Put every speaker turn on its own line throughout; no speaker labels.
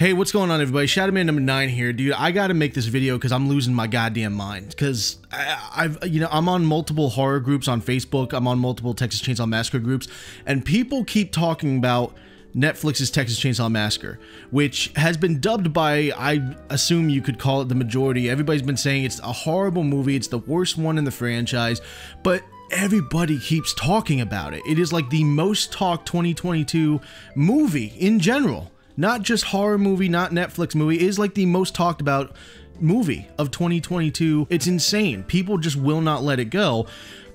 Hey, what's going on, everybody? Shadowman number nine here, dude. I got to make this video because I'm losing my goddamn mind. Because I've, you know, I'm on multiple horror groups on Facebook. I'm on multiple Texas Chainsaw Massacre groups, and people keep talking about Netflix's Texas Chainsaw Massacre, which has been dubbed by, I assume you could call it the majority. Everybody's been saying it's a horrible movie. It's the worst one in the franchise, but everybody keeps talking about it. It is like the most talked 2022 movie in general not just horror movie, not Netflix movie, it is like the most talked about movie of 2022. It's insane. People just will not let it go.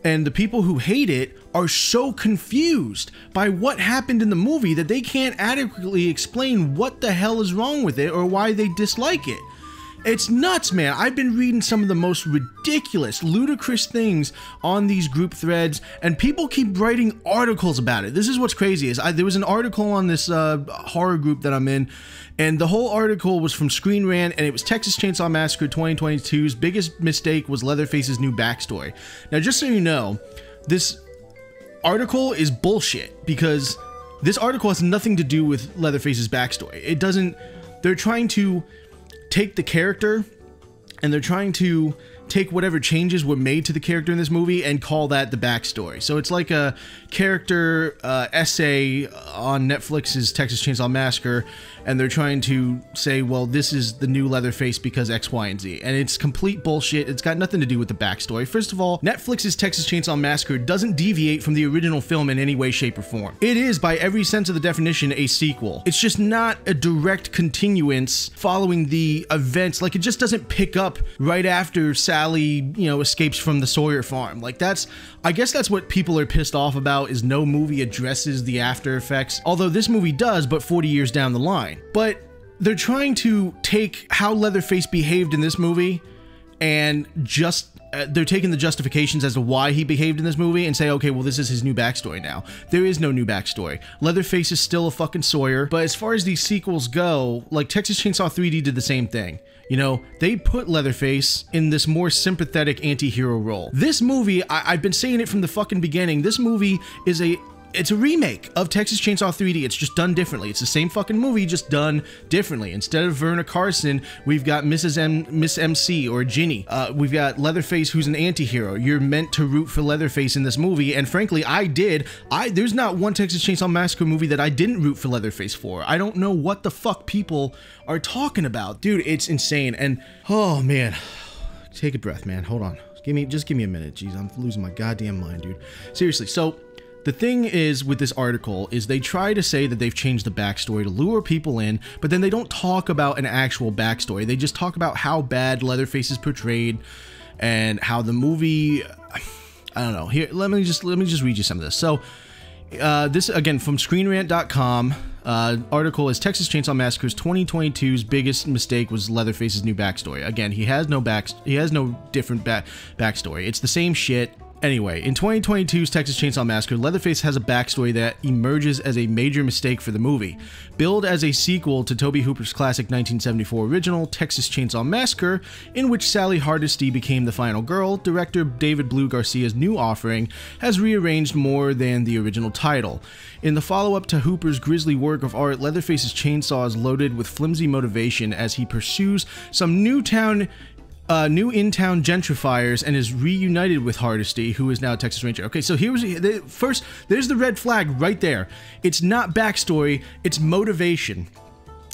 And the people who hate it are so confused by what happened in the movie that they can't adequately explain what the hell is wrong with it or why they dislike it. It's nuts, man. I've been reading some of the most ridiculous, ludicrous things on these group threads, and people keep writing articles about it. This is what's crazy is I, there was an article on this uh, horror group that I'm in, and the whole article was from Screen Rant, and it was Texas Chainsaw Massacre 2022's biggest mistake was Leatherface's new backstory. Now, just so you know, this article is bullshit because this article has nothing to do with Leatherface's backstory. It doesn't. They're trying to take the character and they're trying to take whatever changes were made to the character in this movie and call that the backstory. So it's like a character uh, essay on Netflix's Texas Chainsaw Massacre, and they're trying to say, well, this is the new Leatherface because X, Y, and Z. And it's complete bullshit. It's got nothing to do with the backstory. First of all, Netflix's Texas Chainsaw Massacre doesn't deviate from the original film in any way, shape, or form. It is, by every sense of the definition, a sequel. It's just not a direct continuance following the events. Like, it just doesn't pick up right after Sally, you know, escapes from the Sawyer farm. Like, that's, I guess that's what people are pissed off about is no movie addresses the after effects. Although this movie does, but 40 years down the line. But they're trying to take how Leatherface behaved in this movie and just uh, they're taking the justifications as to why he behaved in this movie and say, okay, well, this is his new backstory now. There is no new backstory. Leatherface is still a fucking Sawyer, but as far as these sequels go, like Texas Chainsaw 3D did the same thing. You know, they put Leatherface in this more sympathetic anti-hero role. This movie, I- I've been saying it from the fucking beginning, this movie is a it's a remake of Texas Chainsaw 3D. It's just done differently. It's the same fucking movie, just done differently. Instead of Verna Carson, we've got Mrs. M, Miss MC or Ginny. Uh, we've got Leatherface, who's an anti-hero. You're meant to root for Leatherface in this movie, and frankly, I did. I there's not one Texas Chainsaw Massacre movie that I didn't root for Leatherface for. I don't know what the fuck people are talking about, dude. It's insane. And oh man, take a breath, man. Hold on. Give me just give me a minute. Jeez, I'm losing my goddamn mind, dude. Seriously. So the thing is with this article is they try to say that they've changed the backstory to lure people in, but then they don't talk about an actual backstory. They just talk about how bad Leatherface is portrayed and how the movie I don't know. Here let me just let me just read you some of this. So uh, this again from screenrant.com uh, article is Texas Chainsaw Massacre's 2022's biggest mistake was Leatherface's new backstory. Again, he has no back he has no different back backstory. It's the same shit. Anyway, in 2022's Texas Chainsaw Massacre, Leatherface has a backstory that emerges as a major mistake for the movie. Billed as a sequel to Tobe Hooper's classic 1974 original, Texas Chainsaw Massacre, in which Sally Hardesty became the final girl, director David Blue Garcia's new offering has rearranged more than the original title. In the follow up to Hooper's grisly work of art, Leatherface's chainsaw is loaded with flimsy motivation as he pursues some new town uh, new in-town gentrifiers and is reunited with Hardesty, who is now a Texas Ranger. Okay, so here's the first. There's the red flag right there. It's not backstory; it's motivation,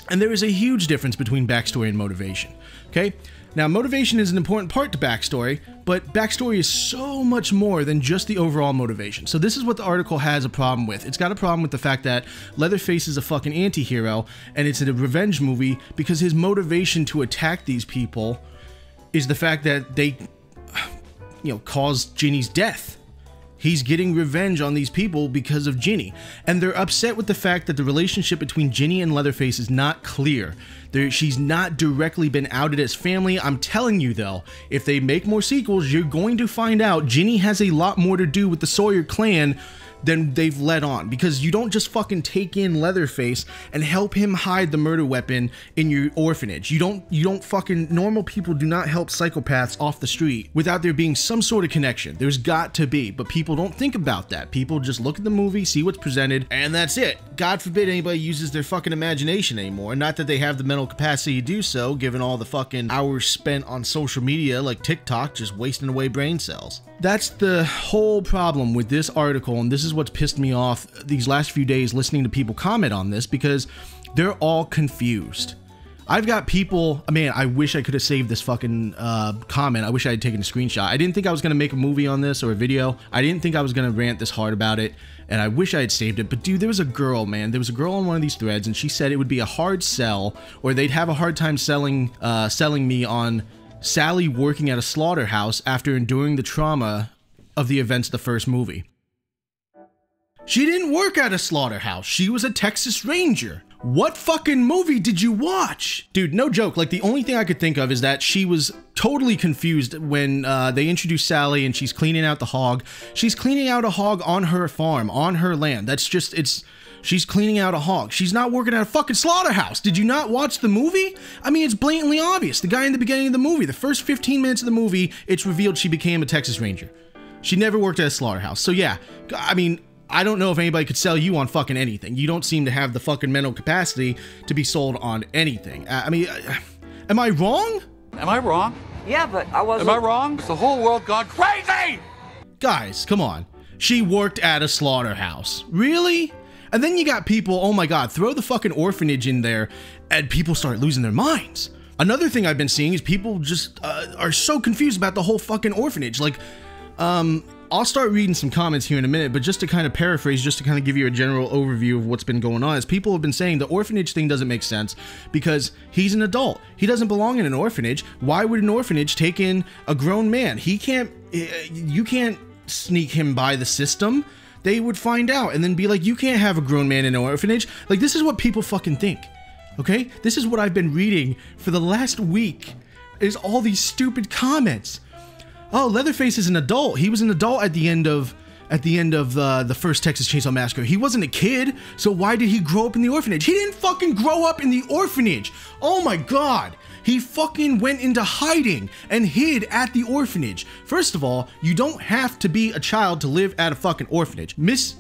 and there is a huge difference between backstory and motivation. Okay, now motivation is an important part to backstory, but backstory is so much more than just the overall motivation. So this is what the article has a problem with. It's got a problem with the fact that Leatherface is a fucking anti-hero, and it's a revenge movie because his motivation to attack these people is the fact that they, you know, caused Ginny's death. He's getting revenge on these people because of Ginny. And they're upset with the fact that the relationship between Ginny and Leatherface is not clear. There, she's not directly been outed as family. I'm telling you though, if they make more sequels, you're going to find out Ginny has a lot more to do with the Sawyer clan than they've let on because you don't just fucking take in Leatherface and help him hide the murder weapon in your orphanage. You don't you don't fucking normal people do not help psychopaths off the street without there being some sort of connection. There's got to be, but people don't think about that. People just look at the movie, see what's presented, and that's it. God forbid anybody uses their fucking imagination anymore. Not that they have the mental capacity to do so, given all the fucking hours spent on social media like TikTok just wasting away brain cells. That's the whole problem with this article, and this is what's pissed me off these last few days listening to people comment on this because they're all confused. I've got people, man, I wish I could have saved this fucking uh, comment. I wish I had taken a screenshot. I didn't think I was going to make a movie on this or a video. I didn't think I was going to rant this hard about it, and I wish I had saved it. But dude, there was a girl, man. There was a girl on one of these threads, and she said it would be a hard sell, or they'd have a hard time selling, uh, selling me on Sally working at a slaughterhouse after enduring the trauma of the events of the first movie. She didn't work at a slaughterhouse. She was a Texas Ranger. What fucking movie did you watch? Dude, no joke. Like, the only thing I could think of is that she was totally confused when uh, they introduced Sally and she's cleaning out the hog. She's cleaning out a hog on her farm, on her land. That's just, it's She's cleaning out a hog. She's not working at a fucking slaughterhouse. Did you not watch the movie? I mean, it's blatantly obvious. The guy in the beginning of the movie, the first 15 minutes of the movie, it's revealed she became a Texas Ranger. She never worked at a slaughterhouse. So yeah, I mean, I don't know if anybody could sell you on fucking anything. You don't seem to have the fucking mental capacity to be sold on anything. I mean, uh, am I wrong?
Am I wrong?
Yeah, but I wasn't.
Am I wrong? Is the whole world gone crazy?
Guys, come on. She worked at a slaughterhouse. Really? And then you got people, oh my god, throw the fucking orphanage in there, and people start losing their minds. Another thing I've been seeing is people just uh, are so confused about the whole fucking orphanage. Like, um, I'll start reading some comments here in a minute, but just to kind of paraphrase, just to kind of give you a general overview of what's been going on, is people have been saying the orphanage thing doesn't make sense because he's an adult. He doesn't belong in an orphanage. Why would an orphanage take in a grown man? He can't, eh, you can't sneak him by the system they would find out and then be like, you can't have a grown man in an orphanage. Like, this is what people fucking think. Okay? This is what I've been reading for the last week. Is all these stupid comments. Oh, Leatherface is an adult. He was an adult at the end of at the end of the the first Texas Chainsaw Massacre. He wasn't a kid, so why did he grow up in the orphanage? He didn't fucking grow up in the orphanage. Oh my god. He fucking went into hiding and hid at the orphanage. First of all, you don't have to be a child to live at a fucking orphanage. Miss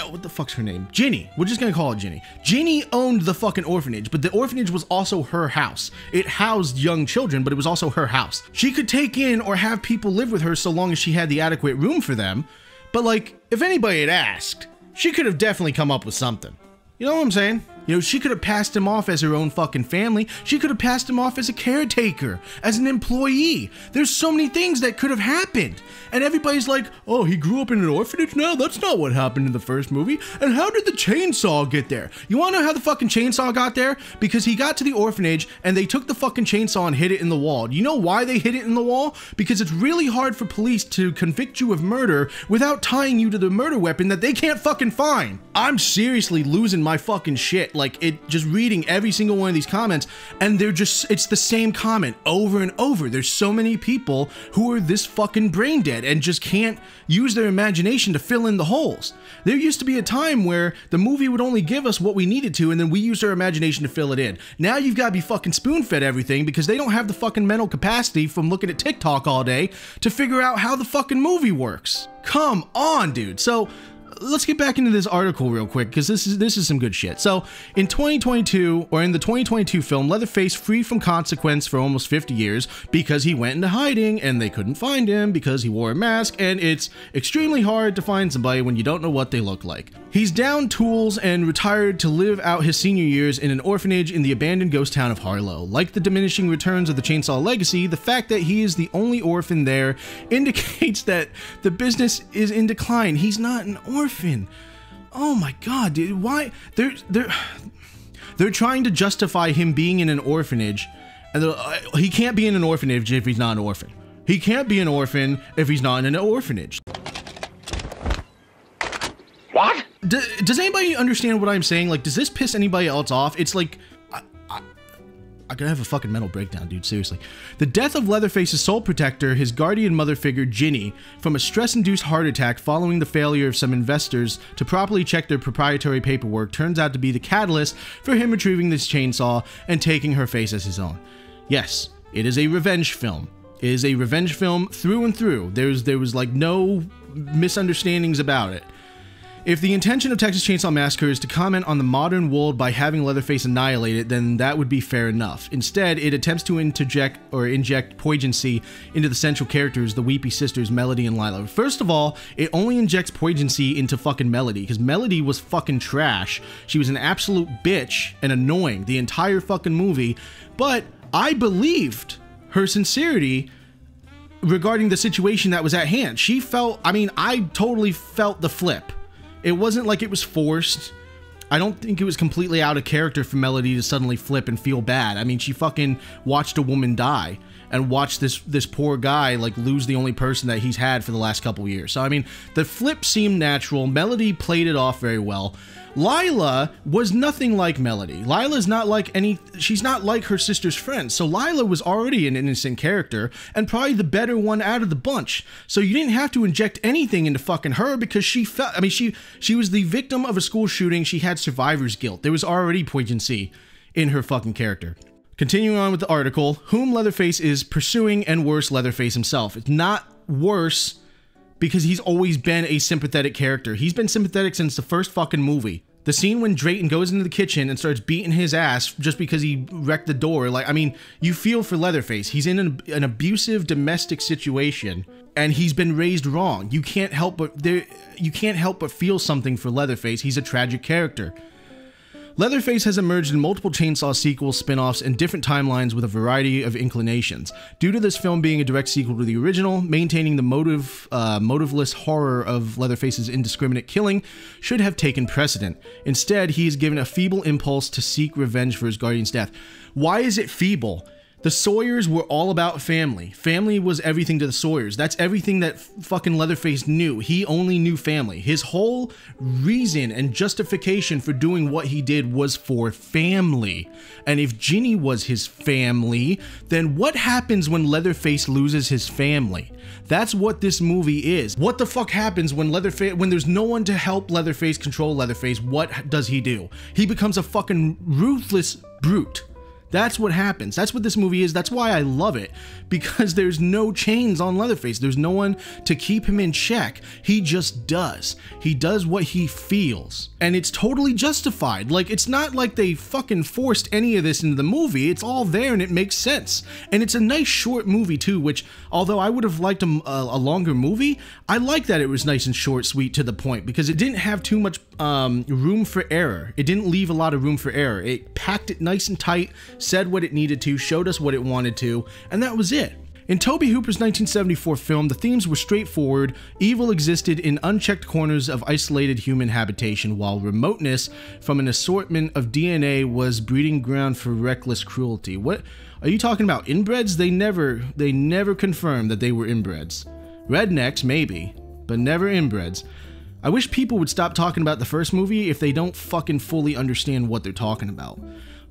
Oh, what the fuck's her name? Ginny. We're just gonna call it Ginny. Ginny owned the fucking orphanage, but the orphanage was also her house. It housed young children, but it was also her house. She could take in or have people live with her so long as she had the adequate room for them. But like, if anybody had asked, she could have definitely come up with something. You know what I'm saying? You know, she could have passed him off as her own fucking family. She could have passed him off as a caretaker, as an employee. There's so many things that could have happened. And everybody's like, oh, he grew up in an orphanage? No, that's not what happened in the first movie. And how did the chainsaw get there? You wanna know how the fucking chainsaw got there? Because he got to the orphanage and they took the fucking chainsaw and hid it in the wall. You know why they hid it in the wall? Because it's really hard for police to convict you of murder without tying you to the murder weapon that they can't fucking find. I'm seriously losing my fucking like it just reading every single one of these comments and they're just it's the same comment over and over. There's so many people who are this fucking brain dead and just can't use their imagination to fill in the holes. There used to be a time where the movie would only give us what we needed to and then we used our imagination to fill it in. Now you've got to be fucking spoon fed everything because they don't have the fucking mental capacity from looking at tiktok all day to figure out how the fucking movie works. Come on dude. So let's get back into this article real quick because this is this is some good shit. So, in 2022 or in the 2022 film, Leatherface free from consequence for almost 50 years because he went into hiding and they couldn't find him because he wore a mask and it's extremely hard to find somebody when you don't know what they look like. He's down tools and retired to live out his senior years in an orphanage in the abandoned ghost town of Harlow. Like the diminishing returns of the Chainsaw legacy, the fact that he is the only orphan there indicates that the business is in decline. He's not an orphan orphan. Oh my god, dude. Why? They're they're they're trying to justify him being in an orphanage, and uh, he can't be in an orphanage if he's not an orphan. He can't be an orphan if he's not in an orphanage.
What?
does anybody understand what I'm saying? Like, does this piss anybody else off? It's like, I, I, I gotta have a fucking mental breakdown, dude. Seriously. The death of Leatherface's sole protector, his guardian mother figure, Ginny, from a stress induced heart attack following the failure of some investors to properly check their proprietary paperwork, turns out to be the catalyst for him retrieving this chainsaw and taking her face as his own. Yes, it is a revenge film. It is a revenge film through and through. There's there was like no misunderstandings about it. If the intention of Texas Chainsaw Massacre is to comment on the modern world by having Leatherface annihilated, then that would be fair enough. Instead, it attempts to interject or inject poignancy into the central characters, the Weepy sisters, Melody and Lila. First of all, it only injects poignancy into fucking Melody, because Melody was fucking trash. She was an absolute bitch and annoying the entire fucking movie, but I believed her sincerity regarding the situation that was at hand. She felt, I mean, I totally felt the flip. It wasn't like it was forced. I don't think it was completely out of character for Melody to suddenly flip and feel bad. I mean, she fucking watched a woman die and watch this this poor guy like lose the only person that he's had for the last couple years. So I mean, the flip seemed natural. Melody played it off very well. Lila was nothing like Melody. Lila's not like any she's not like her sister's friend. So Lila was already an innocent character and probably the better one out of the bunch. So you didn't have to inject anything into fucking her because she felt I mean she she was the victim of a school shooting. She had survivor's guilt. There was already poignancy in her fucking character. Continuing on with the article, whom Leatherface is pursuing and worse Leatherface himself. It's not worse because he's always been a sympathetic character. He's been sympathetic since the first fucking movie. The scene when Drayton goes into the kitchen and starts beating his ass just because he wrecked the door, like, I mean, you feel for Leatherface. He's in an, an abusive domestic situation and he's been raised wrong. You can't help but there you can't help but feel something for Leatherface. He's a tragic character. Leatherface has emerged in multiple Chainsaw sequels, spin offs, and different timelines with a variety of inclinations. Due to this film being a direct sequel to the original, maintaining the motive, uh, motiveless horror of Leatherface's indiscriminate killing should have taken precedent. Instead, he is given a feeble impulse to seek revenge for his guardian's death. Why is it feeble? The Sawyers were all about family. Family was everything to the Sawyers. That's everything that fucking Leatherface knew. He only knew family. His whole reason and justification for doing what he did was for family. And if Ginny was his family, then what happens when Leatherface loses his family? That's what this movie is. What the fuck happens when Leatherface when there's no one to help Leatherface control Leatherface? What does he do? He becomes a fucking ruthless brute. That's what happens. That's what this movie is. That's why I love it because there's no chains on Leatherface. There's no one to keep him in check. He just does. He does what he feels. And it's totally justified. Like, it's not like they fucking forced any of this into the movie. It's all there and it makes sense. And it's a nice short movie, too, which, although I would have liked a, a, longer movie, I like that it was nice and short, sweet, to the point because it didn't have too much um, room for error. It didn't leave a lot of room for error. It packed it nice and tight said what it needed to, showed us what it wanted to, and that was it. In Tobe Hooper's 1974 film, the themes were straightforward. Evil existed in unchecked corners of isolated human habitation, while remoteness from an assortment of DNA was breeding ground for reckless cruelty. What are you talking about? Inbreds? They never they never confirmed that they were inbreds. Rednecks, maybe, but never inbreds. I wish people would stop talking about the first movie if they don't fucking fully understand what they're talking about.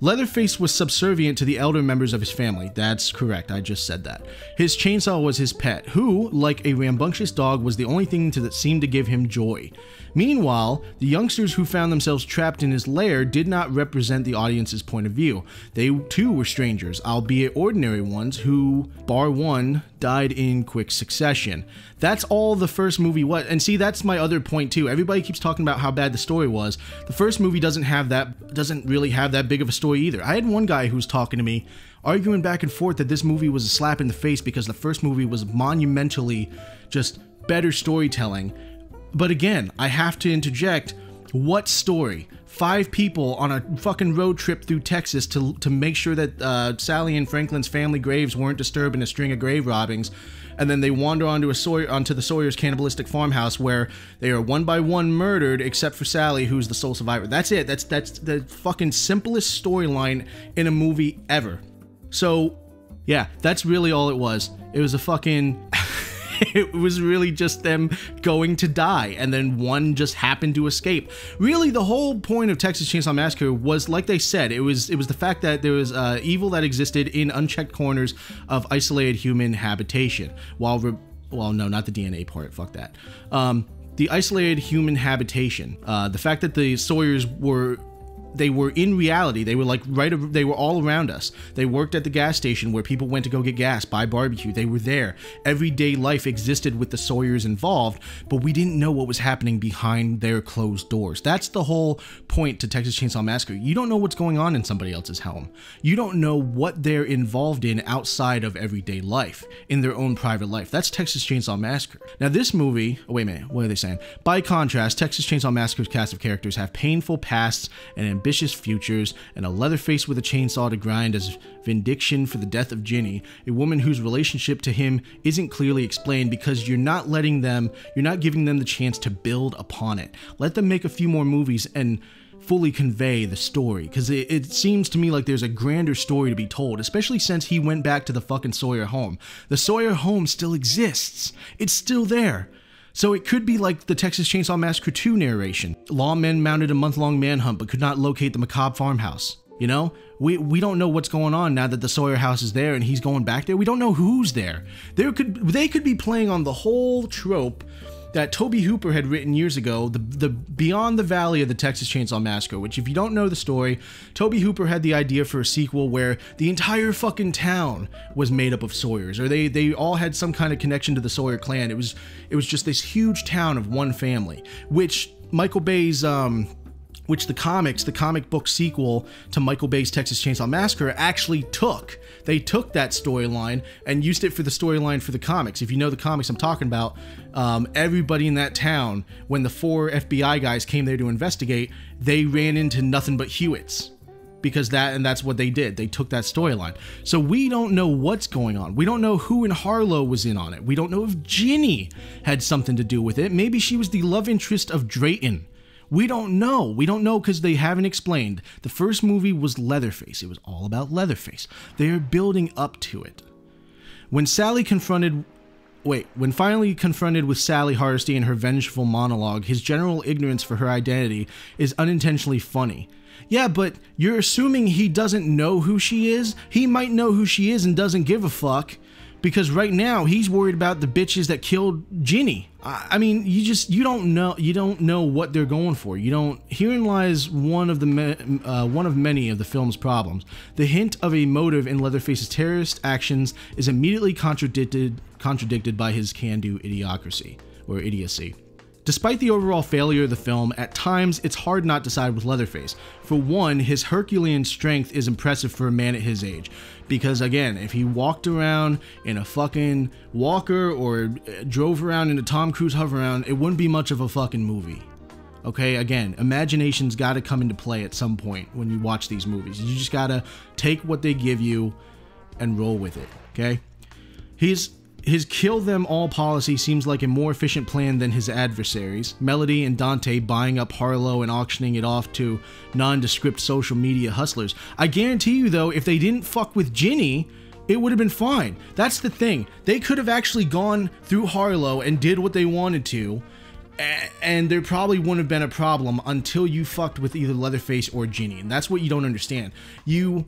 Leatherface was subservient to the elder members of his family. That's correct, I just said that. His chainsaw was his pet, who, like a rambunctious dog, was the only thing that seemed to give him joy. Meanwhile, the youngsters who found themselves trapped in his lair did not represent the audience's point of view. They too were strangers, albeit ordinary ones, who, bar one, died in quick succession. That's all the first movie was. And see, that's my other point too. Everybody keeps talking about how bad the story was. The first movie doesn't have that doesn't really have that big of a story either. I had one guy who was talking to me arguing back and forth that this movie was a slap in the face because the first movie was monumentally just better storytelling. But again, I have to interject what story? Five people on a fucking road trip through Texas to, to make sure that uh, Sally and Franklin's family graves weren't disturbed in a string of grave robbings. And then they wander onto a Sawyer, onto the Sawyer's cannibalistic farmhouse where they are one by one murdered, except for Sally, who's the sole survivor. That's it. That's that's the fucking simplest storyline in a movie ever. So, yeah, that's really all it was. It was a fucking it was really just them going to die, and then one just happened to escape. Really, the whole point of Texas Chainsaw Massacre was, like they said, it was it was the fact that there was uh, evil that existed in unchecked corners of isolated human habitation, while re- well, no, not the DNA part. Fuck that. Um, the isolated human habitation. Uh, the fact that the Sawyers were they were in reality they were like right they were all around us. They worked at the gas station where people went to go get gas buy barbecue. They were there. Everyday life existed with the sawyers involved but we didn't know what was happening behind their closed doors. That's the whole point to texas chainsaw massacre. You don't know what's going on in somebody else's home. You don't know what they're involved in outside of everyday life in their own private life. That's texas chainsaw massacre. Now this movie oh wait a minute what are they saying? By contrast texas chainsaw massacre's cast of characters have painful pasts and ambitious futures, and a Leatherface with a chainsaw to grind as vindication for the death of Ginny, a woman whose relationship to him isn't clearly explained because you're not letting them, you're not giving them the chance to build upon it. Let them make a few more movies and fully convey the story because it, it, seems to me like there's a grander story to be told, especially since he went back to the fucking Sawyer home. The Sawyer home still exists, it's still there. So it could be like the Texas Chainsaw Massacre 2 narration. Lawmen mounted a month-long manhunt but could not locate the macabre farmhouse. You know, we we don't know what's going on now that the Sawyer house is there and he's going back there. We don't know who's there. There could they could be playing on the whole trope that Tobe Hooper had written years ago, the, the Beyond the Valley of the Texas Chainsaw Massacre, which if you don't know the story, Tobe Hooper had the idea for a sequel where the entire fucking town was made up of Sawyers, or they they all had some kind of connection to the Sawyer clan. It was it was just this huge town of one family, which Michael Bay's um which the comics, the comic book sequel to Michael Bay's Texas Chainsaw Massacre, actually took. They took that storyline and used it for the storyline for the comics. If you know the comics I'm talking about, um, everybody in that town, when the four FBI guys came there to investigate, they ran into nothing but Hewitts because that and that's what they did. They took that storyline. So we don't know what's going on. We don't know who in Harlow was in on it. We don't know if Ginny had something to do with it. Maybe she was the love interest of Drayton. We don't know. We don't know because they haven't explained. The first movie was Leatherface. It was all about Leatherface. They are building up to it. When Sally confronted Wait, when finally confronted with Sally Hardesty and her vengeful monologue, his general ignorance for her identity is unintentionally funny. Yeah, but you're assuming he doesn't know who she is? He might know who she is and doesn't give a fuck because right now he's worried about the bitches that killed Ginny. I mean, you just you don't know you don't know what they're going for. You don't. Herein lies one of the uh, one of many of the film's problems. The hint of a motive in Leatherface's terrorist actions is immediately contradicted contradicted by his can-do idiocracy or idiocy. Despite the overall failure of the film, at times it's hard not to side with Leatherface. For one, his Herculean strength is impressive for a man at his age. Because again, if he walked around in a fucking walker or uh, drove around in a Tom Cruise Hoveround, it wouldn't be much of a fucking movie. Okay, again, imagination's got to come into play at some point when you watch these movies. You just got to take what they give you and roll with it, okay? He's his kill them all policy seems like a more efficient plan than his adversaries, Melody and Dante buying up Harlow and auctioning it off to nondescript social media hustlers. I guarantee you, though, if they didn't fuck with Ginny, it would have been fine. That's the thing. They could have actually gone through Harlow and did what they wanted to, and there probably wouldn't have been a problem until you fucked with either Leatherface or Ginny. And that's what you don't understand. You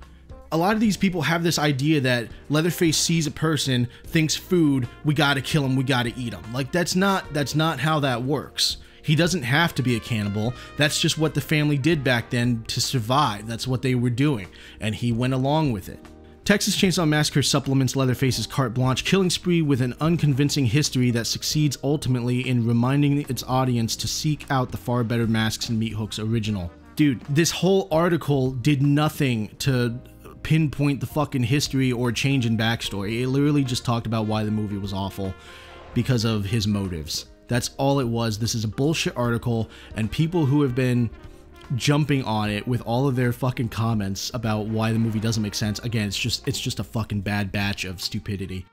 a lot of these people have this idea that Leatherface sees a person, thinks food, we gotta kill him, we gotta eat him. Like that's not that's not how that works. He doesn't have to be a cannibal. That's just what the family did back then to survive. That's what they were doing, and he went along with it. Texas Chainsaw Massacre supplements Leatherface's carte blanche killing spree with an unconvincing history that succeeds ultimately in reminding its audience to seek out the far better masks in Meat Hook's original. Dude, this whole article did nothing to pinpoint the fucking history or change in backstory. It literally just talked about why the movie was awful because of his motives. That's all it was. This is a bullshit article, and people who have been jumping on it with all of their fucking comments about why the movie doesn't make sense. Again, it's just it's just a fucking bad batch of stupidity.